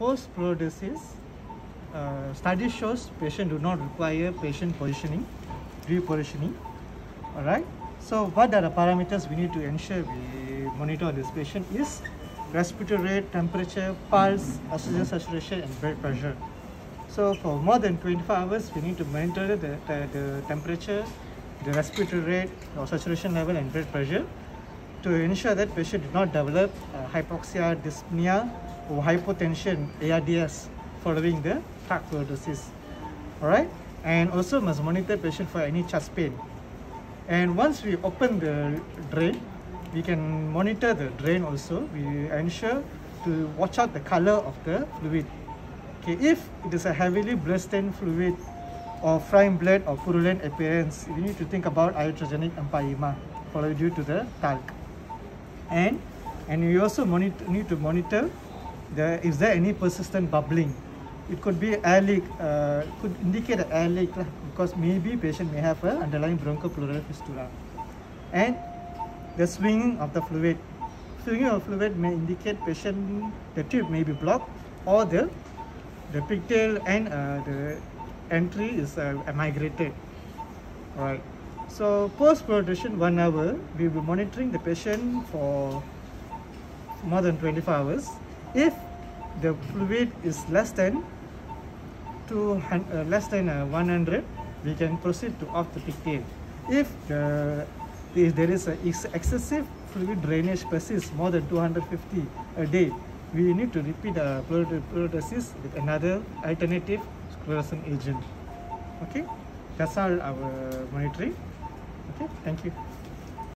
post-pleurodesis, uh, study shows patient do not require patient positioning, repositioning. All right. So what are the parameters we need to ensure we monitor this patient is respiratory rate, temperature, pulse, oxygen saturation, and blood pressure. So for more than 24 hours, we need to monitor the, the, the temperature, the respiratory rate, or saturation level, and blood pressure to ensure that patient did not develop uh, hypoxia, dyspnea, or hypotension ARDS following the talc pleurodesis. Alright, and also must monitor patient for any chest pain. And once we open the drain, we can monitor the drain also. We ensure to watch out the color of the fluid. Okay, if it is a heavily blood-stained fluid or fine blood or purulent appearance, we need to think about iatrogenic empyema followed due to the talc. And and we also monitor, need to monitor the is there any persistent bubbling. It could be air leak, uh, could indicate an air leak because maybe patient may have an underlying bronchopleural fistula. And the swinging of the fluid. Swinging of fluid may indicate patient the tube may be blocked or the the pigtail and uh, the entry is uh, migrated. Alright. So post pleurodesis one hour, we will be monitoring the patient for more than 24 hours. If the fluid is less than uh, less than uh, 100, we can proceed to off the pigtail. If the if there is a ex excessive fluid drainage persists more than 250 a day, we need to repeat the pleurodesis with another alternative sclerosing agent. Okay, that's all our monitoring. Okay, thank you.